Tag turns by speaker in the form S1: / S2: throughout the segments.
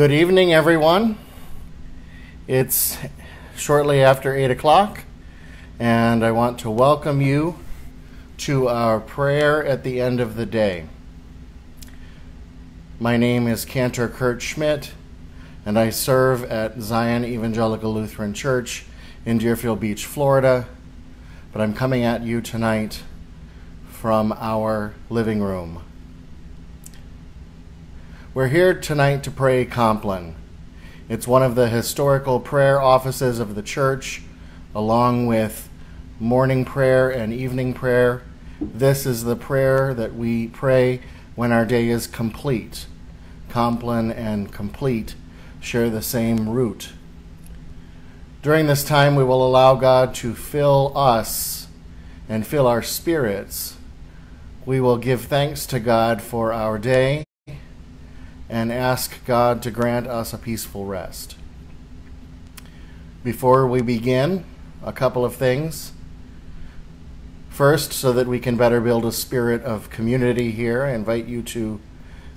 S1: Good evening, everyone. It's shortly after 8 o'clock, and I want to welcome you to our prayer at the end of the day. My name is Cantor Kurt Schmidt, and I serve at Zion Evangelical Lutheran Church in Deerfield Beach, Florida. But I'm coming at you tonight from our living room. We're here tonight to pray Compline. It's one of the historical prayer offices of the church, along with morning prayer and evening prayer. This is the prayer that we pray when our day is complete. Compline and complete share the same root. During this time, we will allow God to fill us and fill our spirits. We will give thanks to God for our day and ask God to grant us a peaceful rest. Before we begin, a couple of things. First, so that we can better build a spirit of community here, I invite you to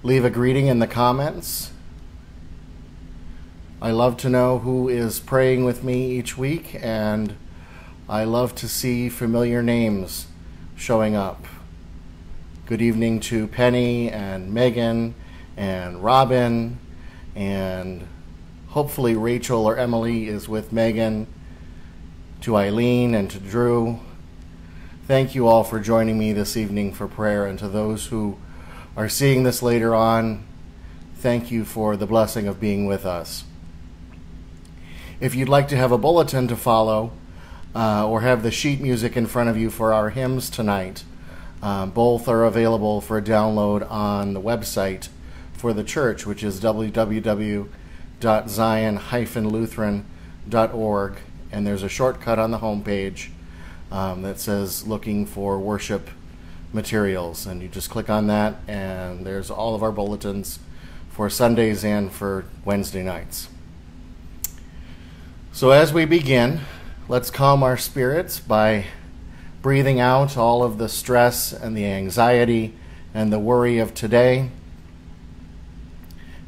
S1: leave a greeting in the comments. I love to know who is praying with me each week, and I love to see familiar names showing up. Good evening to Penny and Megan and Robin, and hopefully Rachel or Emily is with Megan, to Eileen and to Drew. Thank you all for joining me this evening for prayer, and to those who are seeing this later on, thank you for the blessing of being with us. If you'd like to have a bulletin to follow, uh, or have the sheet music in front of you for our hymns tonight, uh, both are available for download on the website for the church, which is www.zion-lutheran.org, and there's a shortcut on the homepage um, that says looking for worship materials, and you just click on that, and there's all of our bulletins for Sundays and for Wednesday nights. So as we begin, let's calm our spirits by breathing out all of the stress and the anxiety and the worry of today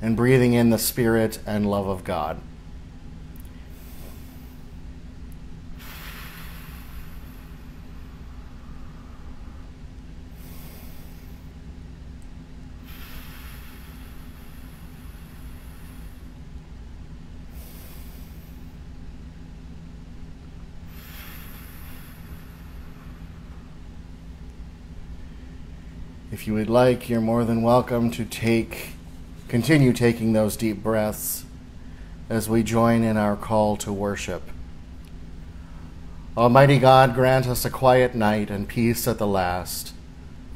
S1: and breathing in the Spirit and love of God. If you would like, you're more than welcome to take Continue taking those deep breaths as we join in our call to worship. Almighty God, grant us a quiet night and peace at the last.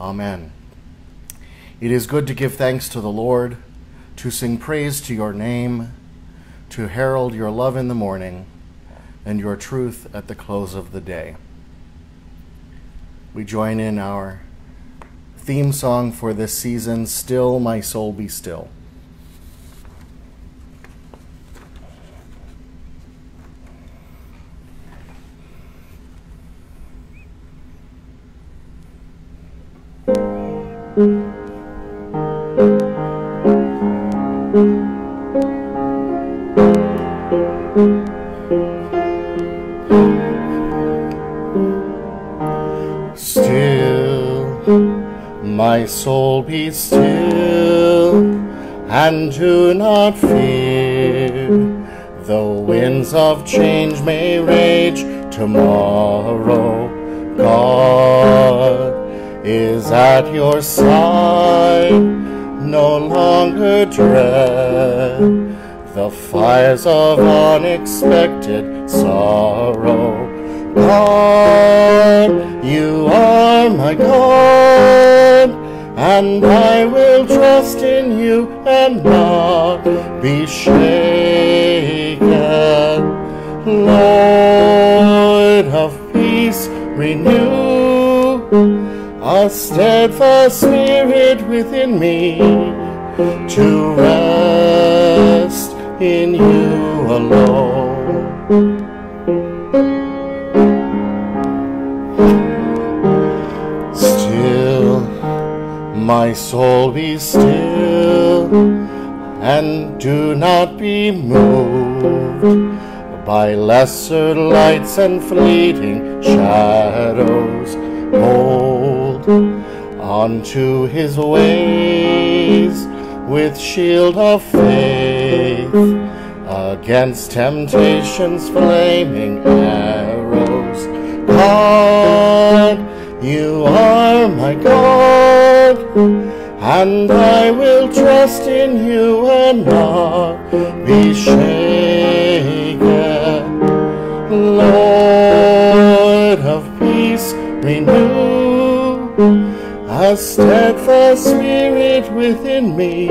S1: Amen. It is good to give thanks to the Lord, to sing praise to your name, to herald your love in the morning, and your truth at the close of the day. We join in our theme song for this season, Still My Soul Be Still. Soul be still and do not fear. Though winds of change may rage tomorrow, at your side. No longer dread the fires of unexpected sorrow. God, you are my God and I will trust in you and not be shaken. Lord of peace, renew a steadfast spirit within me to rest in you alone. Still, my soul be still and do not be moved by lesser lights and fleeting shadows. Hold on to his ways with shield of faith against temptation's flaming arrows. God, you are my God, and I will trust in you and not be shaken. A steadfast spirit within me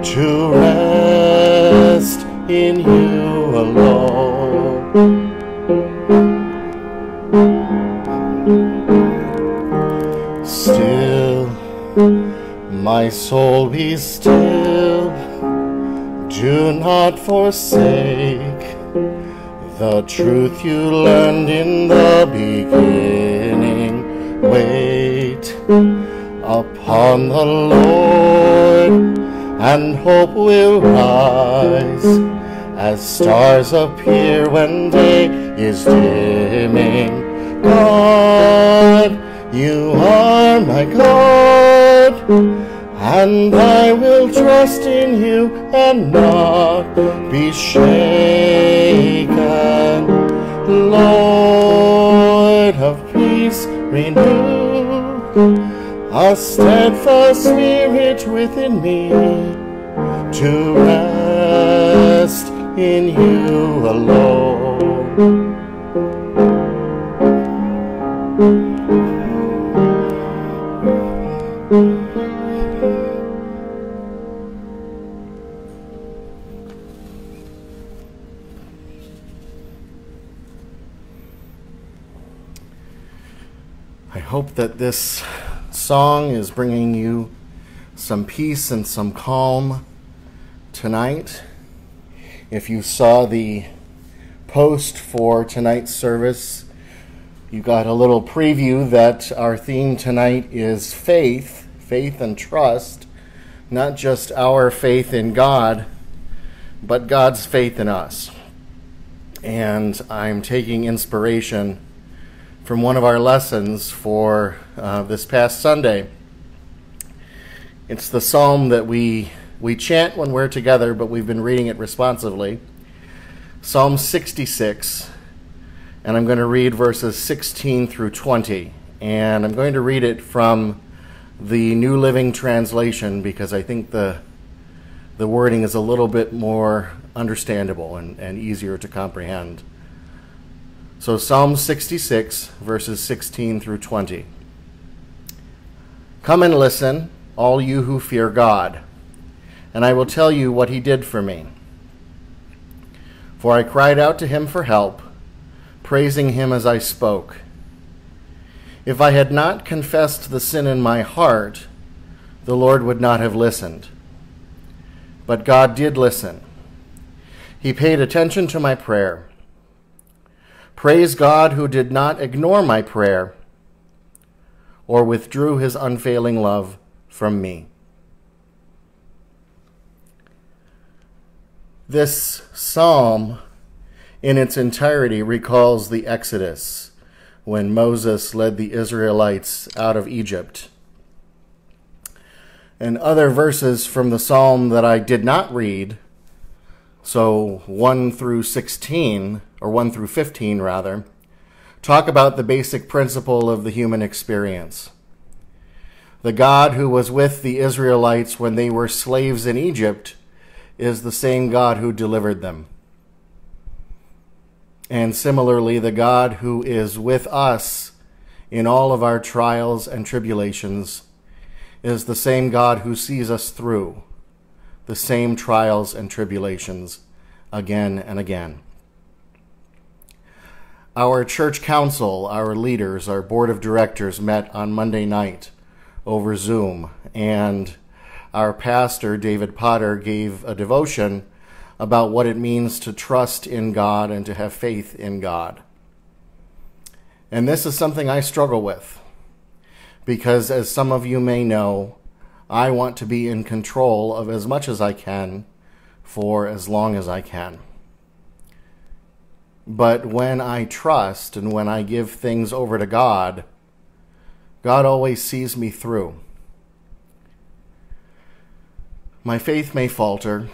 S1: to rest in you alone. Still, my soul be still, do not forsake the truth you learned in the beginning. Wait upon the Lord, and hope will rise as stars appear when day is dimming. God, you are my God, and I will trust in you and not be shaken. Lord of peace, renew a steadfast spirit within me to rest in you alone. That this song is bringing you some peace and some calm tonight. If you saw the post for tonight's service, you got a little preview that our theme tonight is faith, faith and trust, not just our faith in God, but God's faith in us. And I'm taking inspiration from one of our lessons for uh, this past Sunday. It's the psalm that we, we chant when we're together, but we've been reading it responsively. Psalm 66, and I'm going to read verses 16 through 20. And I'm going to read it from the New Living Translation because I think the, the wording is a little bit more understandable and, and easier to comprehend. So, Psalm 66, verses 16 through 20. Come and listen, all you who fear God, and I will tell you what he did for me. For I cried out to him for help, praising him as I spoke. If I had not confessed the sin in my heart, the Lord would not have listened. But God did listen. He paid attention to my prayer. Praise God who did not ignore my prayer or withdrew his unfailing love from me. This psalm, in its entirety, recalls the Exodus when Moses led the Israelites out of Egypt. And other verses from the psalm that I did not read, so 1 through 16, or 1 through 15 rather, talk about the basic principle of the human experience. The God who was with the Israelites when they were slaves in Egypt is the same God who delivered them. And similarly, the God who is with us in all of our trials and tribulations is the same God who sees us through the same trials and tribulations again and again. Our church council, our leaders, our board of directors met on Monday night over Zoom, and our pastor, David Potter, gave a devotion about what it means to trust in God and to have faith in God. And this is something I struggle with because, as some of you may know, I want to be in control of as much as I can for as long as I can. But when I trust and when I give things over to God, God always sees me through. My faith may falter,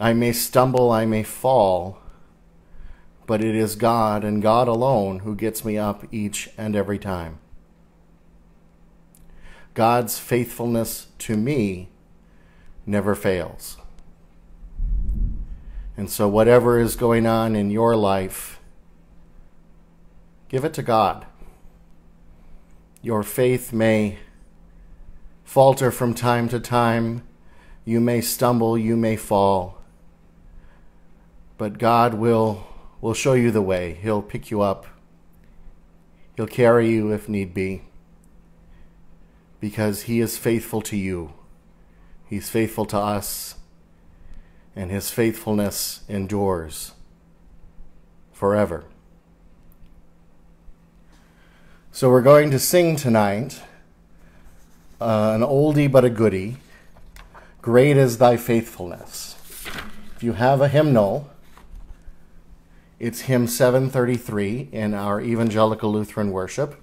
S1: I may stumble, I may fall, but it is God and God alone who gets me up each and every time. God's faithfulness to me never fails. And so, whatever is going on in your life, give it to God. Your faith may falter from time to time. You may stumble, you may fall. But God will, will show you the way. He'll pick you up. He'll carry you if need be. Because He is faithful to you. He's faithful to us and his faithfulness endures forever. So we're going to sing tonight uh, an oldie but a goodie. Great is thy faithfulness. If you have a hymnal, it's hymn 733 in our Evangelical Lutheran worship.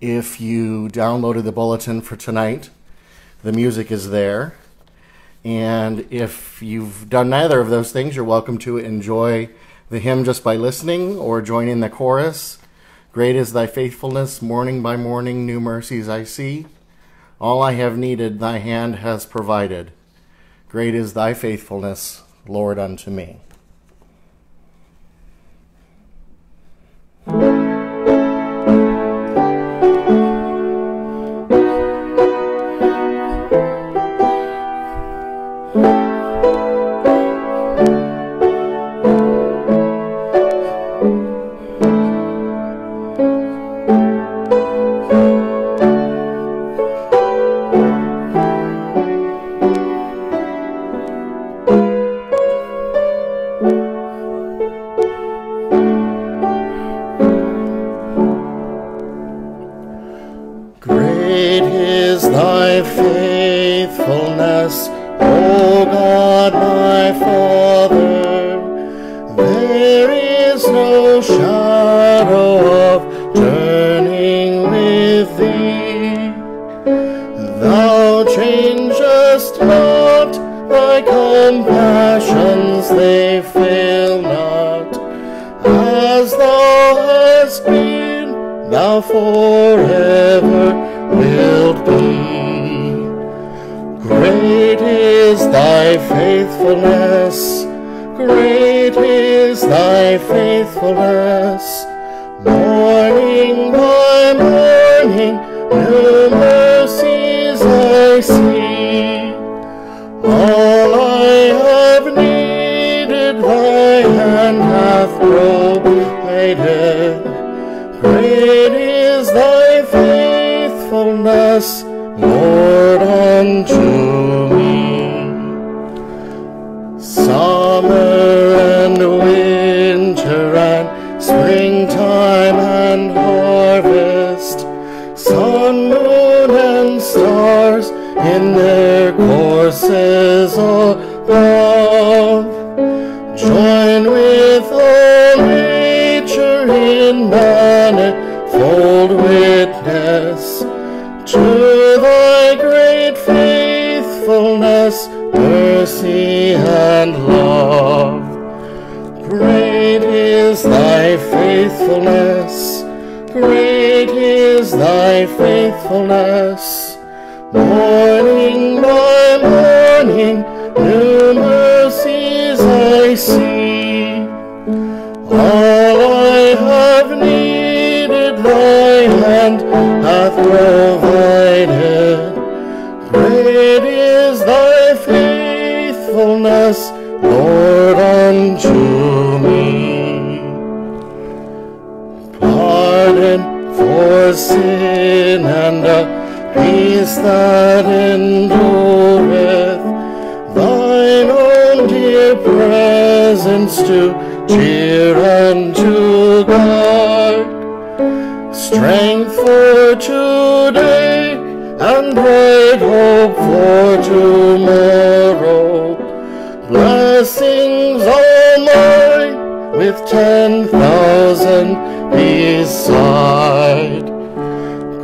S1: If you downloaded the bulletin for tonight, the music is there. And if you've done neither of those things, you're welcome to enjoy the hymn just by listening or join in the chorus. Great is thy faithfulness, morning by morning, new mercies I see. All I have needed, thy hand has provided. Great is thy faithfulness, Lord, unto me. There is no shadow of turning with thee. Thou changest not, thy compassions they fail not. As thou hast been, thou forever wilt be. Great is thy faithfulness, great thy faithfulness. faithfulness, great is thy faithfulness. Morning by morning, new mercies I see. All I have needed, thy hand hath brought. that endureth, thine own dear presence to cheer and to guard. Strength for today and bright hope for tomorrow. Blessings all mine with ten thousand beside.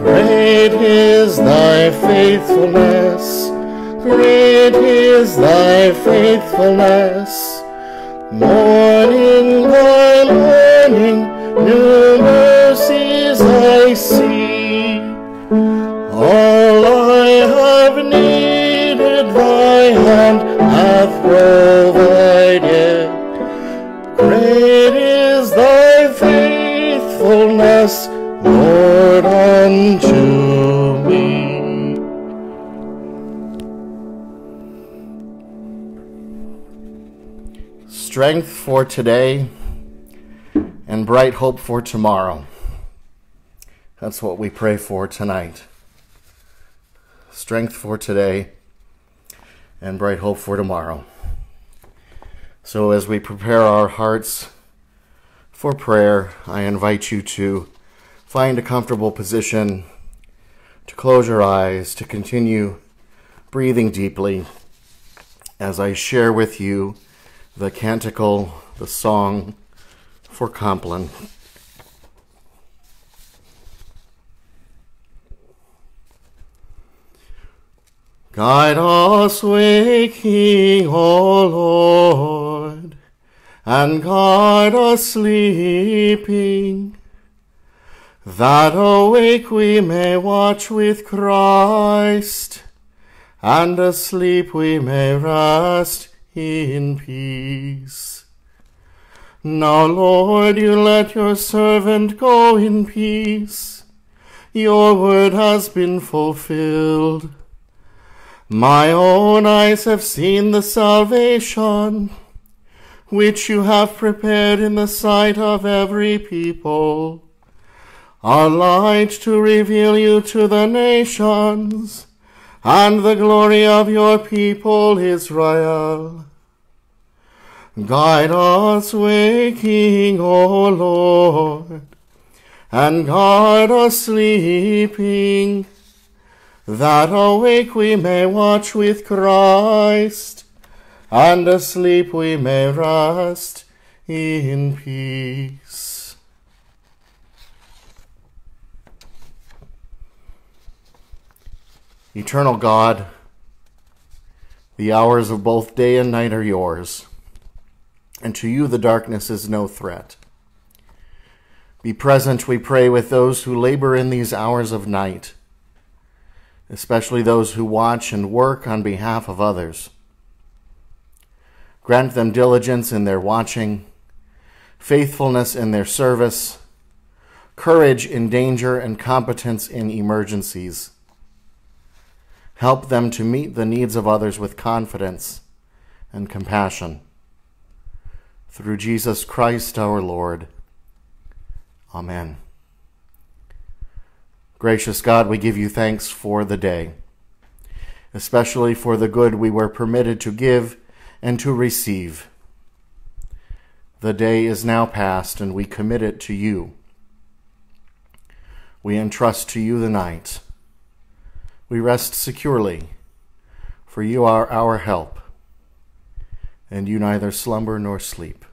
S1: Great is faithfulness, great is thy faithfulness. Morning Strength for today and bright hope for tomorrow. That's what we pray for tonight. Strength for today and bright hope for tomorrow. So, as we prepare our hearts for prayer, I invite you to find a comfortable position, to close your eyes, to continue breathing deeply as I share with you the canticle, the song for Compline. Guide us waking, O Lord, and guide us sleeping, that awake we may watch with Christ, and asleep we may rest in peace. Now, Lord, you let your servant go in peace. Your word has been fulfilled. My own eyes have seen the salvation which you have prepared in the sight of every people, a light to reveal you to the nations, and the glory of your people Israel. Guide us waking, O Lord, and guard us sleeping that awake we may watch with Christ, and asleep we may rest in peace. Eternal God, the hours of both day and night are yours, and to you the darkness is no threat. Be present, we pray, with those who labor in these hours of night especially those who watch and work on behalf of others. Grant them diligence in their watching, faithfulness in their service, courage in danger, and competence in emergencies. Help them to meet the needs of others with confidence and compassion. Through Jesus Christ our Lord. Amen. Gracious God, we give you thanks for the day, especially for the good we were permitted to give and to receive. The day is now past, and we commit it to you. We entrust to you the night. We rest securely, for you are our help, and you neither slumber nor sleep.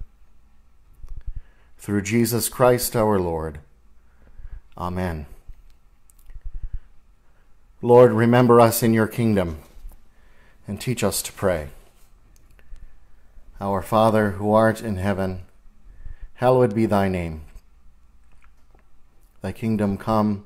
S1: Through Jesus Christ our Lord. Amen. Lord, remember us in your kingdom and teach us to pray. Our Father, who art in heaven, hallowed be thy name. Thy kingdom come,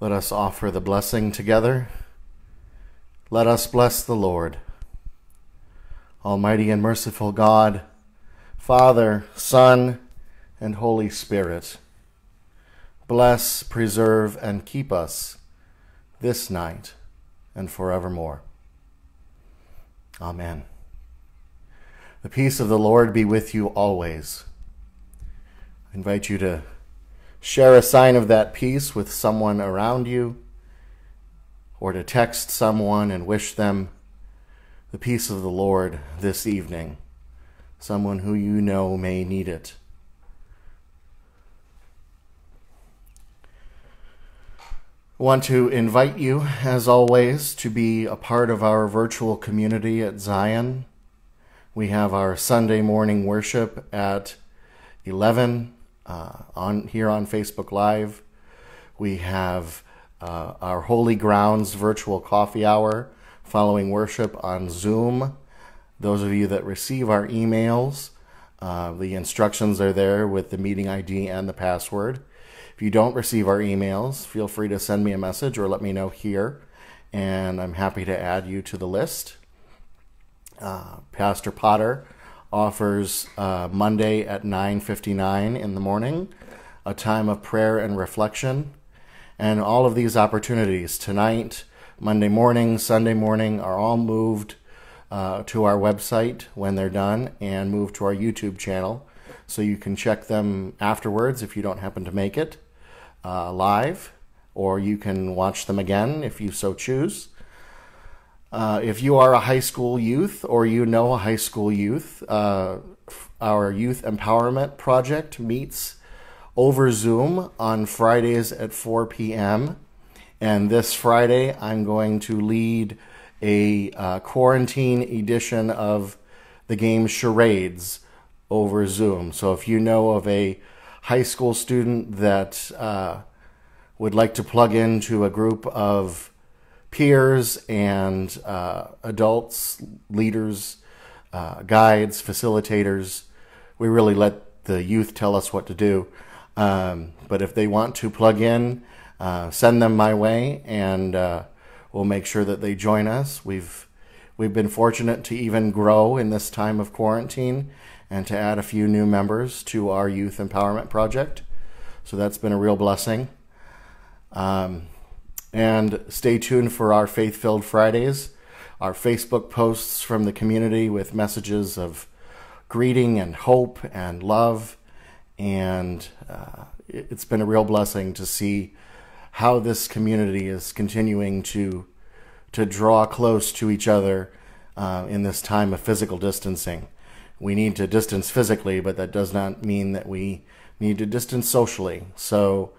S1: Let us offer the blessing together. Let us bless the Lord. Almighty and merciful God, Father, Son, and Holy Spirit bless, preserve, and keep us this night and forevermore. Amen. The peace of the Lord be with you always. I invite you to share a sign of that peace with someone around you, or to text someone and wish them the peace of the Lord this evening, someone who you know may need it. I want to invite you, as always, to be a part of our virtual community at Zion. We have our Sunday morning worship at 11 uh, on here on Facebook Live. We have uh, our Holy Grounds virtual coffee hour following worship on Zoom. Those of you that receive our emails, uh, the instructions are there with the meeting ID and the password. If you don't receive our emails, feel free to send me a message or let me know here, and I'm happy to add you to the list. Uh, Pastor Potter offers uh, Monday at 9:59 in the morning a time of prayer and reflection. And all of these opportunities tonight, Monday morning, Sunday morning are all moved uh, to our website when they're done and moved to our YouTube channel. So you can check them afterwards if you don't happen to make it uh, live, or you can watch them again if you so choose. Uh, if you are a high school youth or you know a high school youth, uh, our youth empowerment project meets over Zoom on Fridays at 4 p.m. And this Friday, I'm going to lead a uh, quarantine edition of the game Charades over Zoom. So if you know of a high school student that uh, would like to plug into a group of peers and uh, adults, leaders, uh, guides, facilitators. We really let the youth tell us what to do. Um, but if they want to plug in, uh, send them my way, and uh, we'll make sure that they join us. We've we've been fortunate to even grow in this time of quarantine and to add a few new members to our youth empowerment project. So that's been a real blessing. Um, and stay tuned for our Faith Filled Fridays, our Facebook posts from the community with messages of greeting and hope and love. And uh, it's been a real blessing to see how this community is continuing to, to draw close to each other uh, in this time of physical distancing. We need to distance physically, but that does not mean that we need to distance socially. So,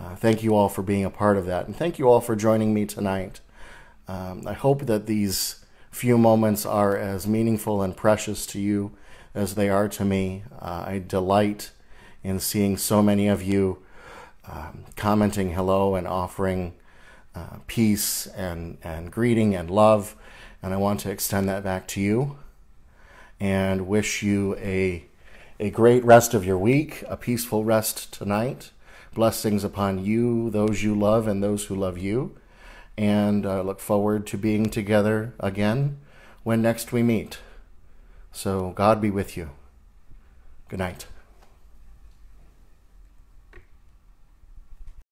S1: uh, thank you all for being a part of that. And thank you all for joining me tonight. Um, I hope that these few moments are as meaningful and precious to you as they are to me. Uh, I delight in seeing so many of you um, commenting hello and offering uh, peace and, and greeting and love. And I want to extend that back to you and wish you a, a great rest of your week, a peaceful rest tonight. Blessings upon you, those you love, and those who love you. And I uh, look forward to being together again when next we meet. So God be with you. Good night.